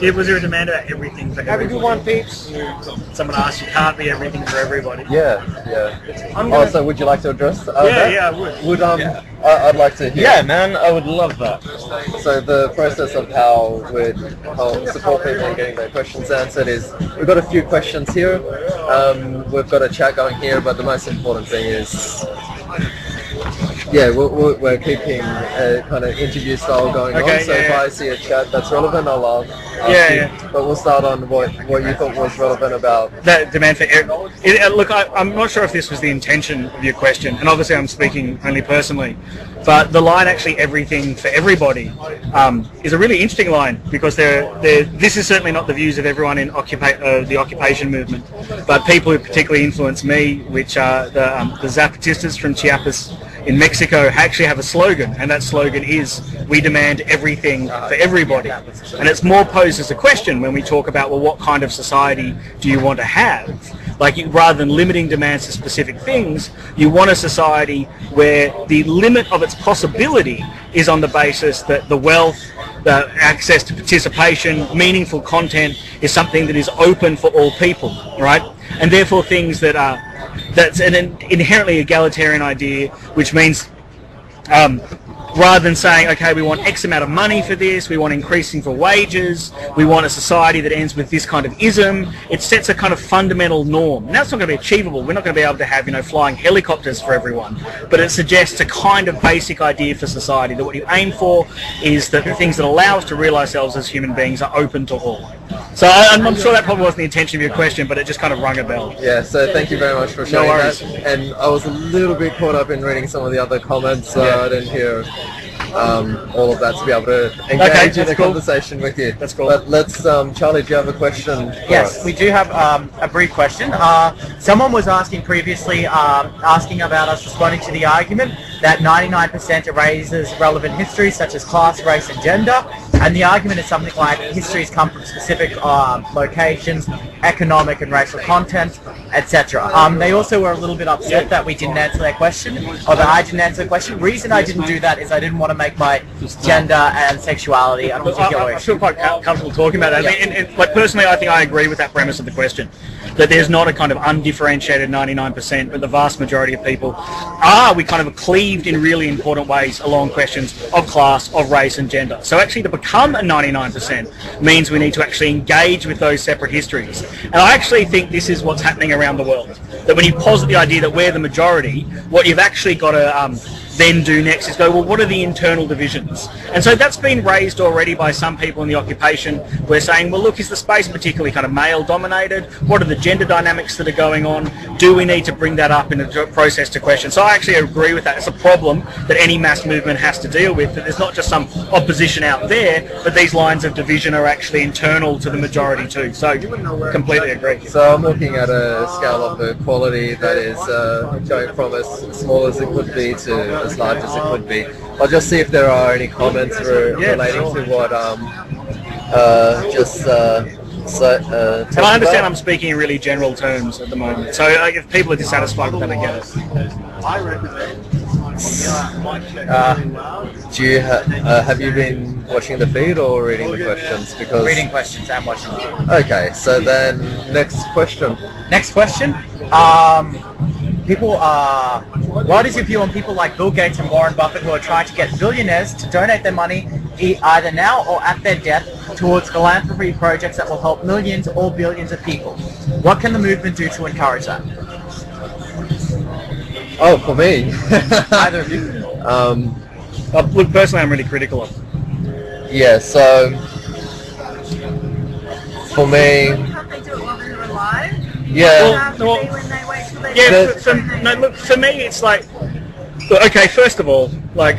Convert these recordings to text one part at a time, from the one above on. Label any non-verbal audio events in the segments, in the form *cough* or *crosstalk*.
Yeah, was there a demand about everything for Have a good one, peeps. Someone asked, you can't be everything for everybody. Yeah, yeah. I'm Oh, gonna- so would you like to address? Uh, Yeah, that? yeah, I would. Would um, I, I'd like to hear. Yeah, man, I would love that. So the process of how we'd help support people in getting their questions answered is we've got a few questions here. Um, we've got a chat going here, but the most important thing is. Yeah, we're, we're, we're keeping a kind of interview style going Okay, on. So yeah, if yeah. I see a chat that's relevant, I'll ask Yeah, you. yeah. But we'll start on what, what you thought was relevant about that demand for air. It, uh, look, I, I'm not sure if this was the intention of your question, and obviously I'm speaking only personally, but the line actually everything for everybody um, is a really interesting line because they're, they're, this is certainly not the views of everyone in occupa- uh, the occupation movement, but people who particularly influence me, which are the, um, the Zapatistas from Chiapas in Mexico, actually have a slogan, and that slogan is "We demand everything for everybody." And it's more posed as a question when we talk about, well, what kind of society do you want to have? Like, you, rather than limiting demands to specific things, you want a society where the limit of its possibility is on the basis that the wealth, the access to participation, meaningful content is something that is open for all people, right? And therefore, things that are that's an inherently egalitarian idea, which means um, rather than saying, okay, we want X amount of money for this, we want increasing for wages, we want a society that ends with this kind of ism, it sets a kind of fundamental norm. Now it's not going to be achievable. We're not going to be able to have, you know, flying helicopters for everyone, but it suggests a kind of basic idea for society that what you aim for is that the things that allow us to realize ourselves as human beings are open to all. So I, I'm, I'm sure that probably wasn't the intention of your question, but it just kind of rung a bell. Yeah, so thank you very much for sharing worries. that. And I was a little bit caught up in reading some of the other comments, so Yeah. I didn't hear um, all of that to be able to engage Okay, in a cool. conversation with you. That's cool. But let's, um, Charlie, do you have a question? for Yes, us? we do have um, a brief question. Uh, someone was asking previously, um, asking about us responding to the argument that 99% erases relevant history such as class, race, and gender. And the argument is something like histories come from specific um, locations, economic and racial content, etc. Um, they also were a little bit upset that we didn't answer their question, or that I didn't answer the question. The Reason I didn't do that is I didn't want to make my gender and sexuality a particular I, I issue. feel quite comfortable talking about that. I Yeah. and, and, like personally, I think I agree with that premise of the question. That there's not a kind of undifferentiated 99%, but the vast majority of people are, we kind of cleaved in really important ways along questions of class, of race and gender. So actually to become a 99% means we need to actually engage with those separate histories. And I actually think this is what's happening around the world. That when you posit the idea that we're the majority, what you've actually got to um, then do next is go, well, what are the internal divisions? And so that's been raised already by some people in the occupation. We're saying, well, look, is the space particularly kind of male dominated? What are the gender dynamics that are going on? Do we need to bring that up in the process to question? So I actually agree with that. It's a problem that any mass movement has to deal with, that there's not just some opposition out there, but these lines of division are actually internal to the majority too. So completely agree. So I'm looking at a scale of equality that is uh, going from as small as it could be to as large as it could be. I'll just see if there are any comments re- Yeah, relating sure. to what um, uh, just uh, so, uh, And I understand I'm speaking in really general terms at the moment. So like, if people are dissatisfied with that, I get it. Uh, do you ha- uh, have you been watching the feed or reading the questions? Because Reading questions and watching. Okay, so then next question. Next question. Um, people are. What is your view on people like Bill Gates and Warren Buffett who are trying to get billionaires to donate their money e- either now or at their death towards philanthropy projects that will help millions or billions of people? What can the movement do to encourage that? Oh, for me. *laughs* Either of you. um, Uh, look, personally, I'm really critical of. yeah, so for me, Can't they do it while they're alive? yeah. Well, well, be when they wait till they Yeah, The- for, for, no, look, for me, it's like, okay, first of all, like,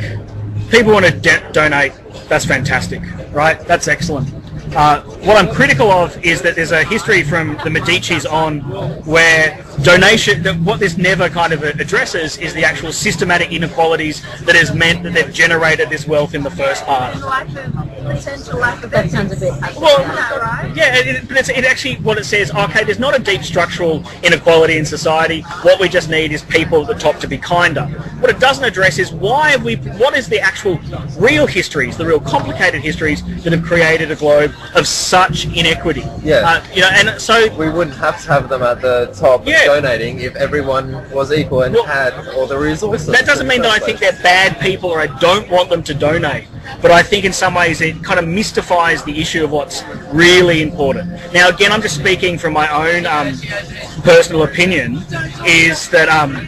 people want to de- donate, that's fantastic, right? That's excellent. Uh, what I'm critical of is that there's a history from the Medici's on where donation, that what this never kind of addresses is the actual systematic inequalities that has meant that they've generated this wealth in the first part. like the potential lack of That sounds a bit. Well, Isn't that right? Yeah, it, but it's it actually what it says. Okay, there's not a deep structural inequality in society. What we just need is people at the top to be kinder. What it doesn't address is why we. What is the actual real histories, the real complicated histories that have created a globe of such inequity? Yeah. Uh, you know, and so We wouldn't have to have them at the top Yeah. donating if everyone was equal and Well, had all the resources. that doesn't mean that I think they're bad people or I don't want them to donate. But I think in some ways it kind of mystifies the issue of what's really important. Now, again, I'm just speaking from my own um, personal opinion, is that um,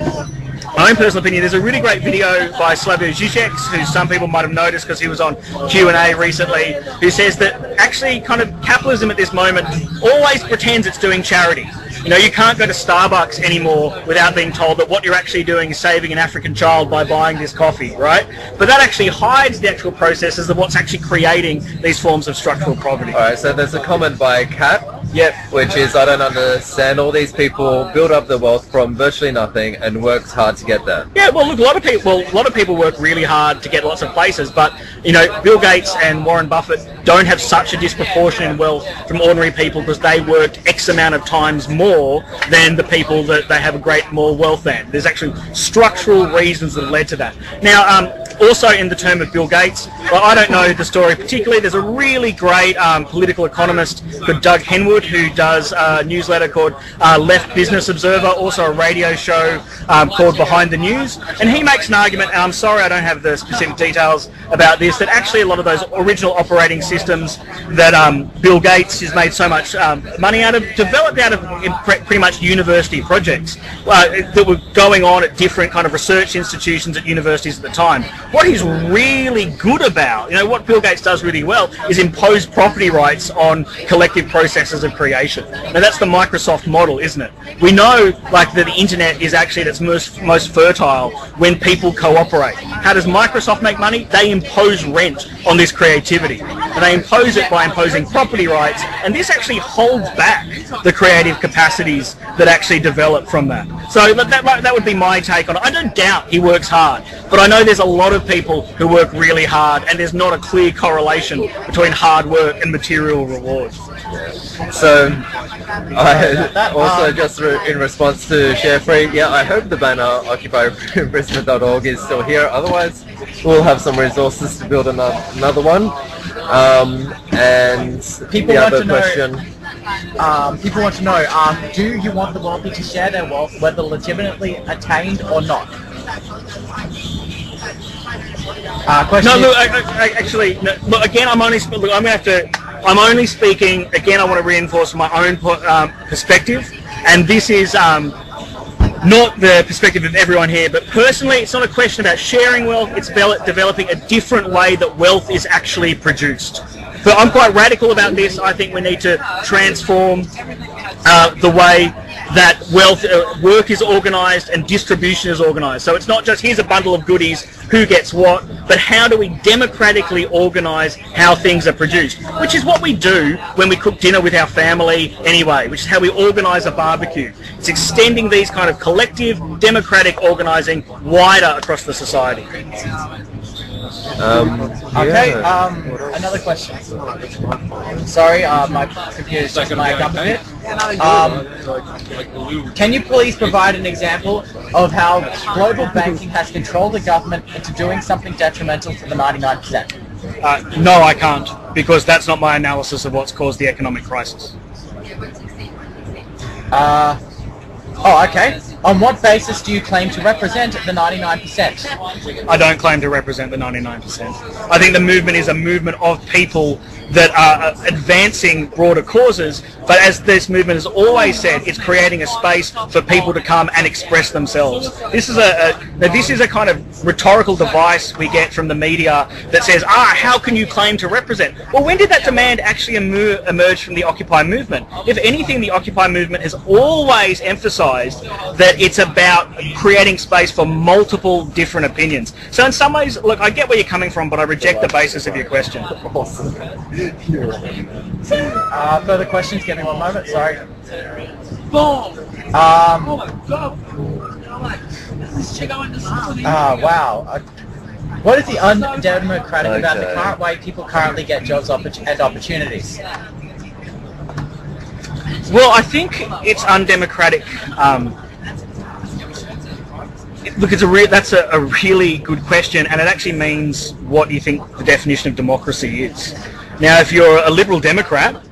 my own personal opinion. There's a really great video by Slavoj Žižek, who some people might have noticed because he was on Q and A recently, who says that actually, kind of capitalism at this moment always pretends it's doing charity. You know, you can't go to Starbucks anymore without being told that what you're actually doing is saving an African child by buying this coffee, right? But that actually hides the actual processes of what's actually creating these forms of structural poverty. All right, so there's a comment by Kat, Yep. which is I don't understand. All these people build up the wealth from virtually nothing and worked hard to get there. Yeah, well, look, a lot of people, well, a lot of people work really hard to get lots of places, but you know, Bill Gates and Warren Buffett don't have such a disproportionate wealth from ordinary people because they worked X amount of times more than the people that they have a great more wealth than. There's actually structural reasons that led to that. Now, um, also in the term of Bill Gates, well, I don't know the story particularly. There's a really great um, political economist called Doug Henwood who does a newsletter called uh, Left Business Observer, also a radio show um, called Behind the News, and he makes an argument. And I'm sorry I don't have the specific details about this. That actually a lot of those original operating systems that um, Bill Gates has made so much um, money out of developed out of pretty much university projects uh, that were going on at different kind of research institutions at universities at the time. What he's really good about, you know, what Bill Gates does really well is impose property rights on collective processes of creation. Now that's the Microsoft model, isn't it? We know like that the internet is actually at its most most fertile when people cooperate. How does Microsoft make money? They impose rent on this creativity. And they impose it by imposing property rights, and this actually holds back the creative capacities that actually develop from that. So that, that, that would be my take on it. I don't doubt he works hard, but I know there's a lot of people who work really hard, and there's not a clear correlation between hard work and material rewards. So, I *laughs* also just re- in response to Share Free, yeah, I hope the banner OccupyBrisbane.org *laughs* is still here. Otherwise, we'll have some resources to build another, another one. Um, and People the want other to know- question. Um, people want to know, um, do you want the wealthy to share their wealth, whether legitimately attained or not? Uh, question No, look, I, I, actually, no, look, again, I'm only, look, I'm going to have to, I'm only speaking, again, I want to reinforce my own um, perspective, and this is um, not the perspective of everyone here, but personally, it's not a question about sharing wealth, it's devel- developing a different way that wealth is actually produced. But I'm quite radical about this. I think we need to transform uh, the way that wealth uh, work is organised and distribution is organised. So it's not just here's a bundle of goodies, who gets what, but how do we democratically organise how things are produced, which is what we do when we cook dinner with our family anyway, which is how we organise a barbecue. It's extending these kind of collective democratic organising wider across the society. Um, Okay, yeah. um, another question. Sorry, uh, my computer's just mic'd up a bit. Um, can you please provide an example of how global banking has controlled the government into doing something detrimental to the 99%? Uh, no, I can't, because that's not my analysis of what's caused the economic crisis. Uh, oh, okay. On what basis do you claim to represent the 99%? I don't claim to represent the 99%. I think the movement is a movement of people that are uh, advancing broader causes, but as this movement has always said, it's creating a space for people to come and express themselves. This is a, a this is a kind of rhetorical device we get from the media that says, ah, how can you claim to represent? Well, when did that demand actually emer- emerge from the Occupy movement? If anything, the Occupy movement has always emphasized that it's about creating space for multiple different opinions. So in some ways, look, I get where you're coming from, but I reject the basis of your question. *laughs* Uh, further questions? Give me one moment. Sorry. Boom! Um, Oh, go! This chick I went to school with. ah, wow. Uh, What is the undemocratic about the current way people currently get jobs oppor- and opportunities? Well, I think it's undemocratic. Um, look, it's a re- that's a, a really good question, and it actually means what do you think the definition of democracy is. Now, if you're a liberal Democrat,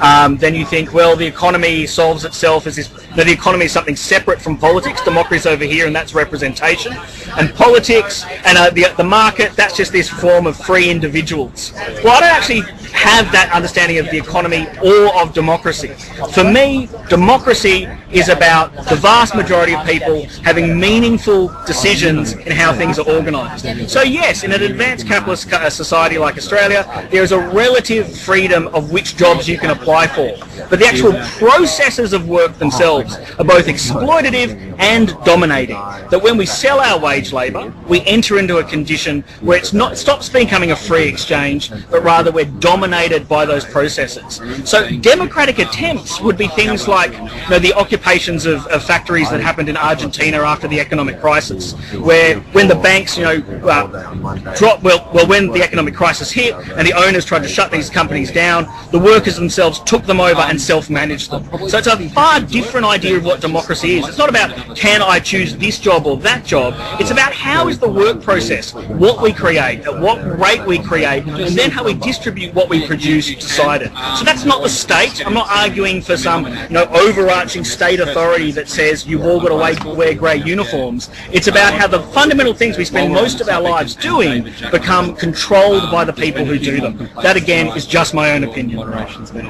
um, then you think, well, the economy solves itself as this. No, the economy is something separate from politics. Democracy is over here, and that's representation. And politics and uh, the the market, that's just this form of free individuals. Well, I don't actually have that understanding of the economy or of democracy. For me, democracy is about the vast majority of people having meaningful decisions in how things are organised. So yes, in an advanced capitalist uh, society like Australia, there is a relative freedom of which jobs you can apply for. But the actual processes of work themselves are both exploitative and dominating. That when we sell our wage labour, we enter into a condition where it's not stops becoming a free exchange, but rather we're dominated by those processes. So democratic attempts would be things like you know, the occupations of, of factories that happened in Argentina after the economic crisis, where when the banks, you know, uh, drop well, well, when the economic crisis hit and the owners tried to shut these companies down, the workers themselves took them over and self-managed them. So it's a far different idea of what democracy is. It's not about can I choose this job or that job. It's about how is the work process, what we create, at what rate we create, and then how we distribute what we produce decided. So that's not the state. I'm not arguing for some you know overarching state authority that says you've all got to wear grey uniforms. It's about how the fundamental things we spend most of our lives doing become controlled by the people who do them. That again is just my own opinion.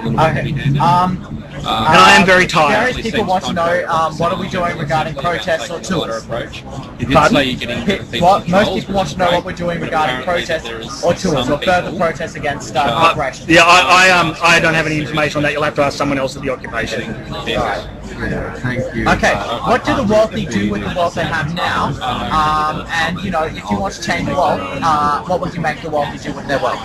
Okay. Um, And I am very tired. Various people want to know um, what are we doing regarding protests or tours. approach. You did Pardon? say you're getting Pe- what, most people want to know which what is we're doing regarding protests or tours or further protests against uh, Uh. Yeah, I, I um I don't have any information on that. You'll have to ask someone else at the occupation. Thank you. Okay, what do the wealthy do with the wealth they have now? Um, and you know, if you want to change wealth, uh, what would you make the wealthy do with their wealth?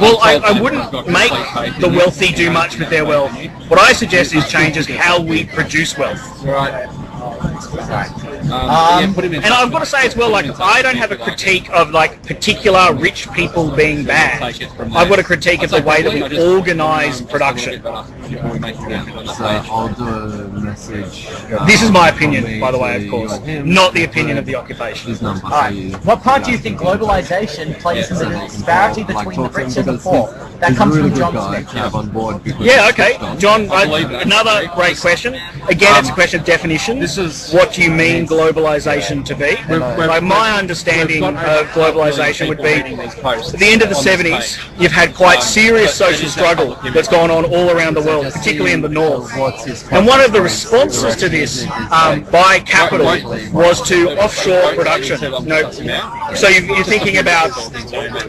Well, I, I'm told I that wouldn't make complete faith in the wealthy do much with their wealth. What I suggest is changes how we produce wealth. Right. Um, Um, yeah, put him in And I've got to say as well, like I don't have a critique of like particular rich people being bad. I've got a critique of the way that we organise production. So I'll do a message. uh, This is my opinion, by the way, of course, not the opinion of the occupation. His number. All right. What part do you think globalization plays in the disparity Like, between the talk to him rich and the poor? That comes a really from John Smith. have on board Yeah, okay. John. I, believe another great question. Again, it's a question of definition. This is- what do you mean globalization to be? Like, my understanding of globalization would be At the end of the 70s, you've had quite serious social struggle that's gone on all around the world, particularly in the north. And one of the responses to this um, by capital was to offshore production. You know, so you- you're thinking about,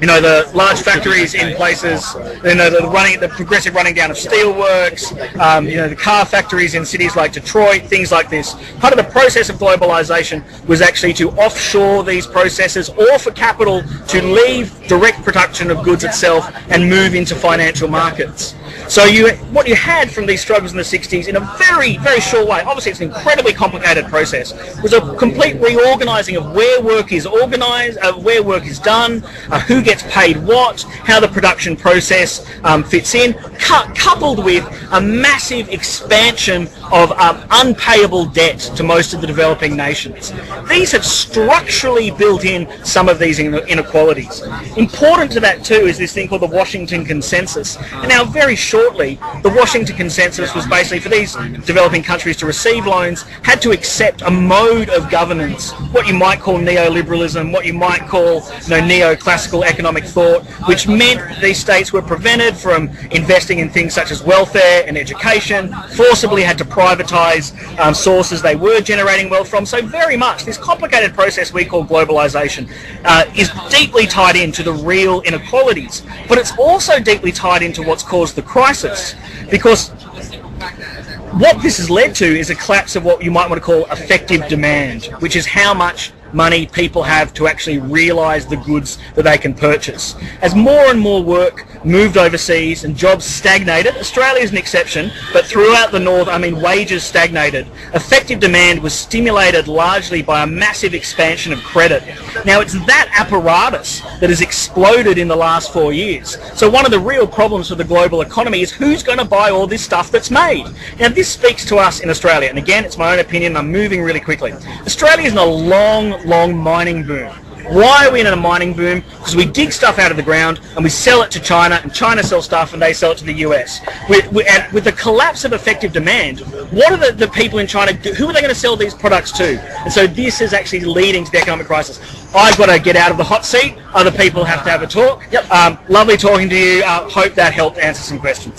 you know, the large factories in places, you know, the running, the progressive running down of steelworks, um, you know, the car factories in cities like Detroit, things like this. Part of the process of globalization was actually to offshore these processes, or for capital to leave direct production of goods itself and move into financial markets. So you, what you had from these struggles in the 60s, in a very, very short way, obviously it's an incredibly complicated process, was a complete reorganising of where work is organised, uh, where work is done, uh, who gets paid what, how the production process um, fits in, cu- coupled with a massive expansion of um, unpayable debt to most of the developing nations. These have structurally built in some of these in- inequalities. Important to that too is this thing called the Washington Consensus. And now very shortly, the Washington Consensus was basically for these developing countries to receive loans had to accept a mode of governance, what you might call neoliberalism, what you might call you know, neoclassical economic thought, which meant these states were prevented from investing in things such as welfare and education, forcibly had to privatize um, sources they were generating wealth from. So very much this complicated process we call globalization uh, is deeply tied into the real inequalities, but it's also deeply tied into what's caused the crisis. Because what this has led to is a collapse of what you might want to call effective demand, which is how much money people have to actually realise the goods that they can purchase. As more and more work moved overseas and jobs stagnated, Australia is an exception, but throughout the north, I mean wages stagnated. Effective demand was stimulated largely by a massive expansion of credit. Now it's that apparatus that has exploded in the last four years. So one of the real problems for the global economy is who's going to buy all this stuff that's made. Now this speaks to us in Australia, and again, it's my own opinion. I'm moving really quickly. Australia is in a long, long mining boom. Why are we in a mining boom? Because we dig stuff out of the ground and we sell it to China, and China sells stuff and they sell it to the US. We, we, and with the collapse of effective demand, what are the, the people in China? Who are they going to sell these products to? And so this is actually leading to the economic crisis. I've got to get out of the hot seat. Other people have to have a talk. Yep. Um, lovely talking to you. Uh, hope that helped answer some questions.